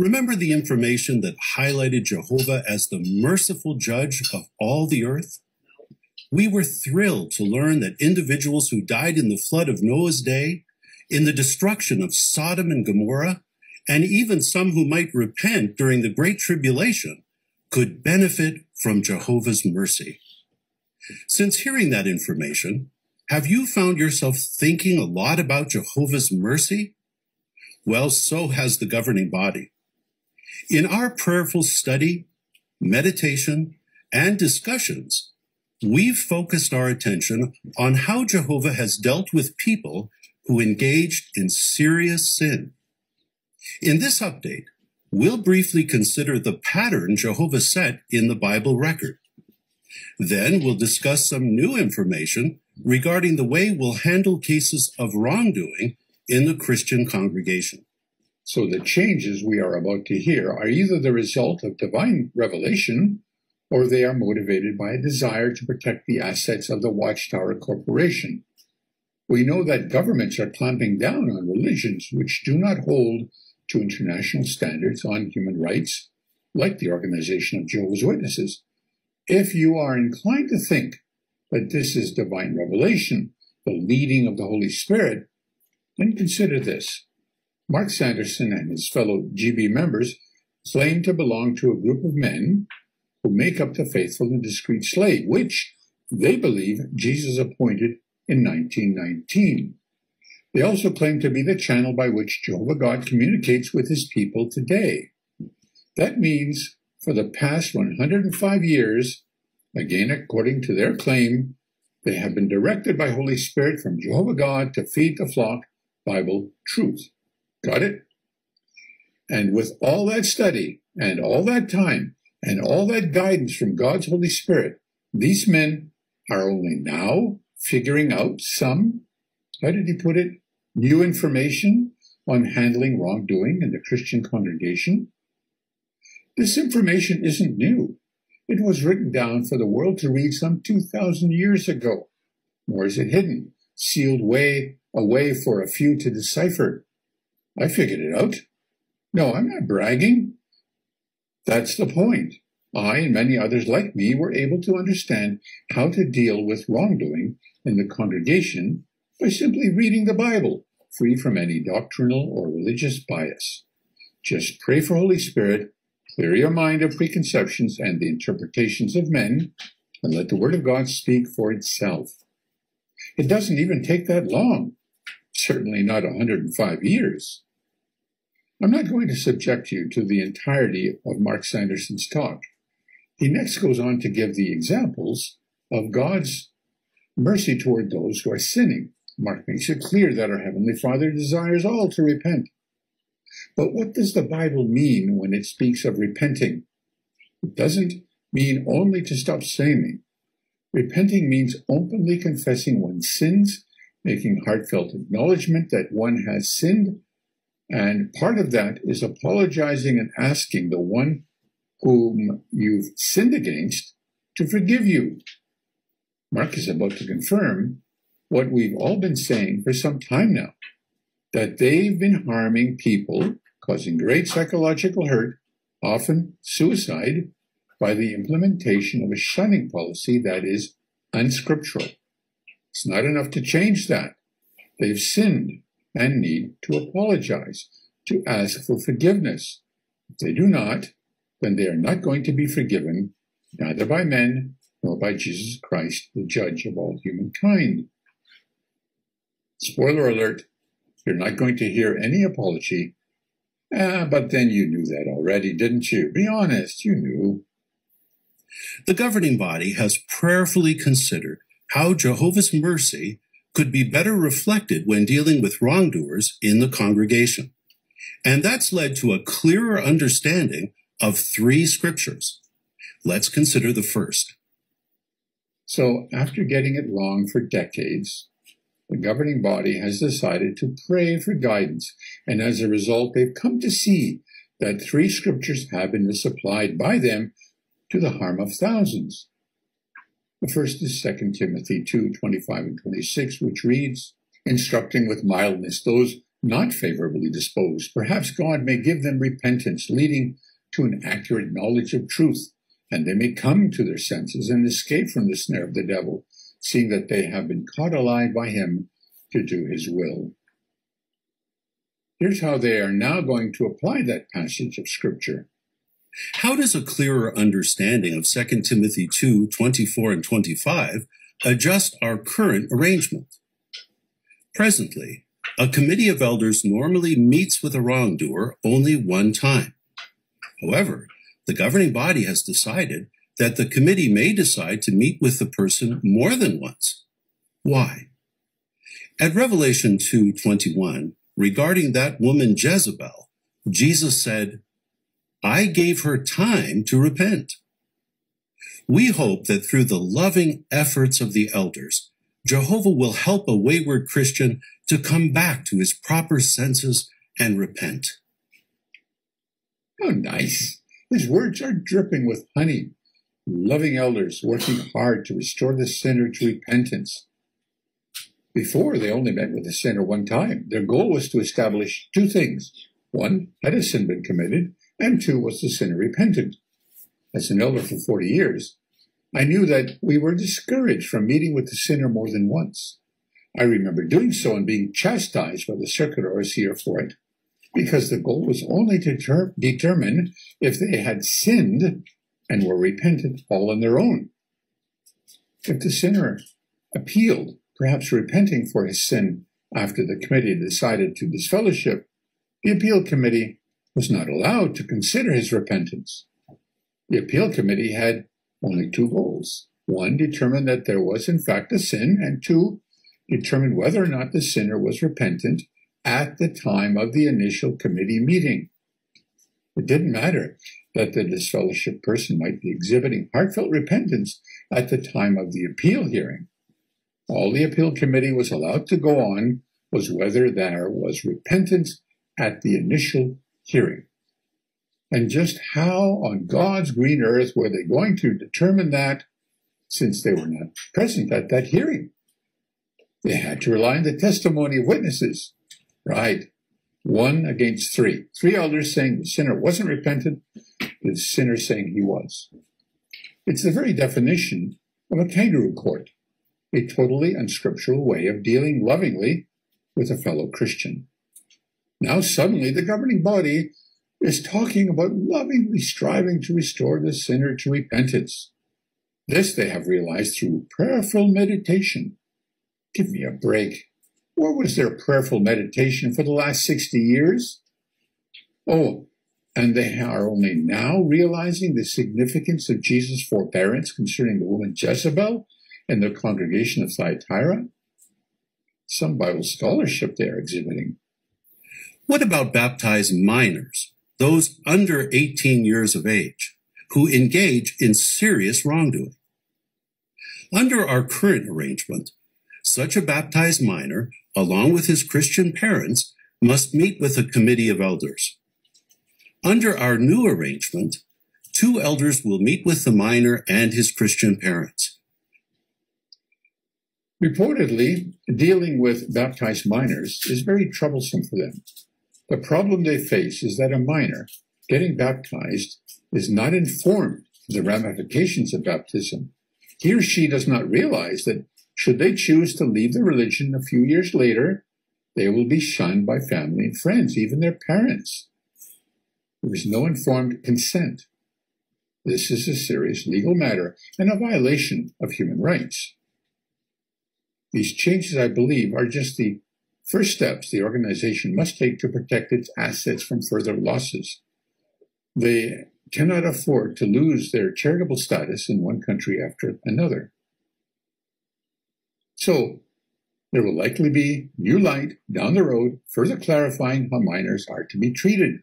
Remember the information that highlighted Jehovah as the merciful judge of all the earth? We were thrilled to learn that individuals who died in the flood of Noah's day, in the destruction of Sodom and Gomorrah, and even some who might repent during the Great Tribulation could benefit from Jehovah's mercy. Since hearing that information, have you found yourself thinking a lot about Jehovah's mercy? Well, so has the governing body. In our prayerful study, meditation, and discussions, we've focused our attention on how Jehovah has dealt with people who engaged in serious sin. In this update, we'll briefly consider the pattern Jehovah set in the Bible record. Then we'll discuss some new information regarding the way we'll handle cases of wrongdoing in the Christian congregation. So the changes we are about to hear are either the result of divine revelation or they are motivated by a desire to protect the assets of the Watchtower Corporation. We know that governments are clamping down on religions which do not hold to international standards on human rights, like the Organization of Jehovah's Witnesses. If you are inclined to think that this is divine revelation, the leading of the Holy Spirit, then consider this. Mark Sanderson and his fellow GB members claim to belong to a group of men who make up the faithful and discreet slave, which they believe Jesus appointed in 1919. They also claim to be the channel by which Jehovah God communicates with his people today. That means for the past 105 years, again according to their claim, they have been directed by Holy Spirit from Jehovah God to feed the flock Bible truth. Got it? And with all that study and all that time and all that guidance from God's Holy Spirit, these men are only now figuring out some, how did he put it, new information on handling wrongdoing in the Christian congregation. This information isn't new. It was written down for the world to read some 2,000 years ago. Nor is it hidden, sealed way away for a few to decipher. I figured it out. No, I'm not bragging. That's the point. I and many others like me were able to understand how to deal with wrongdoing in the congregation by simply reading the Bible, free from any doctrinal or religious bias. Just pray for Holy Spirit, clear your mind of preconceptions and the interpretations of men, and let the Word of God speak for itself. It doesn't even take that long, certainly not 105 years. I'm not going to subject you to the entirety of Mark Sanderson's talk. He next goes on to give the examples of God's mercy toward those who are sinning. Mark makes it clear that our Heavenly Father desires all to repent. But what does the Bible mean when it speaks of repenting? It doesn't mean only to stop sinning. Repenting means openly confessing one's sins, making heartfelt acknowledgement that one has sinned, and part of that is apologizing and asking the one whom you've sinned against to forgive you. Mark is about to confirm what we've all been saying for some time now that they've been harming people, causing great psychological hurt, often suicide, by the implementation of a shunning policy that is unscriptural. It's not enough to change that. They've sinned and need to apologize, to ask for forgiveness. If they do not, then they are not going to be forgiven, neither by men nor by Jesus Christ, the judge of all humankind. Spoiler alert, you're not going to hear any apology. Ah, but then you knew that already, didn't you? Be honest, you knew. The governing body has prayerfully considered how Jehovah's mercy could be better reflected when dealing with wrongdoers in the congregation. And that's led to a clearer understanding of three scriptures. Let's consider the first. So, after getting it wrong for decades, the governing body has decided to pray for guidance, and as a result, they've come to see that three scriptures have been misapplied by them to the harm of thousands. The first is 2 Timothy 2 25 and 26, which reads, Instructing with mildness those not favorably disposed, perhaps God may give them repentance, leading to an accurate knowledge of truth, and they may come to their senses and escape from the snare of the devil, seeing that they have been caught alive by him to do his will. Here's how they are now going to apply that passage of Scripture. How does a clearer understanding of 2 Timothy 2 24 and 25 adjust our current arrangement? Presently, a committee of elders normally meets with a wrongdoer only one time. However, the governing body has decided that the committee may decide to meet with the person more than once. Why? At Revelation 2:21, regarding that woman Jezebel, Jesus said, I gave her time to repent. We hope that through the loving efforts of the elders, Jehovah will help a wayward Christian to come back to his proper senses and repent. How nice. His words are dripping with honey. Loving elders working hard to restore the sinner to repentance. Before, they only met with the sinner one time. Their goal was to establish two things. One, had a sin been committed? And two, was the sinner repentant? As an elder for 40 years, I knew that we were discouraged from meeting with the sinner more than once. I remember doing so and being chastised by the circuit overseer for it, because the goal was only to ter- determine if they had sinned and were repentant all on their own. If the sinner appealed perhaps repenting for his sin after the committee decided to disfellowship, the appeal committee was not allowed to consider his repentance. The appeal committee had only two goals. One, determine that there was in fact a sin, and two, determine whether or not the sinner was repentant at the time of the initial committee meeting. It didn't matter that the disfellowship person might be exhibiting heartfelt repentance at the time of the appeal hearing. All the appeal committee was allowed to go on was whether there was repentance at the initial hearing. And just how on God's green earth were they going to determine that since they were not present at that hearing? They had to rely on the testimony of witnesses. Right. One against three. Three elders saying the sinner wasn't repentant, the sinner saying he was. It's the very definition of a kangaroo court a totally unscriptural way of dealing lovingly with a fellow Christian. Now suddenly the governing body is talking about lovingly striving to restore the sinner to repentance. This they have realized through prayerful meditation. Give me a break. Where was their prayerful meditation for the last 60 years? Oh, and they are only now realizing the significance of Jesus' forbearance concerning the woman Jezebel and the congregation of Thyatira? Some Bible scholarship they are exhibiting. What about baptized minors, those under 18 years of age, who engage in serious wrongdoing? Under our current arrangement, such a baptized minor, along with his Christian parents, must meet with a committee of elders. Under our new arrangement, two elders will meet with the minor and his Christian parents. Reportedly, dealing with baptized minors is very troublesome for them. The problem they face is that a minor getting baptized is not informed of the ramifications of baptism. He or she does not realize that should they choose to leave the religion a few years later, they will be shunned by family and friends, even their parents. There is no informed consent. This is a serious legal matter and a violation of human rights. These changes, I believe, are just the first steps the organization must take to protect its assets from further losses. They cannot afford to lose their charitable status in one country after another. So, there will likely be new light down the road, further clarifying how minors are to be treated.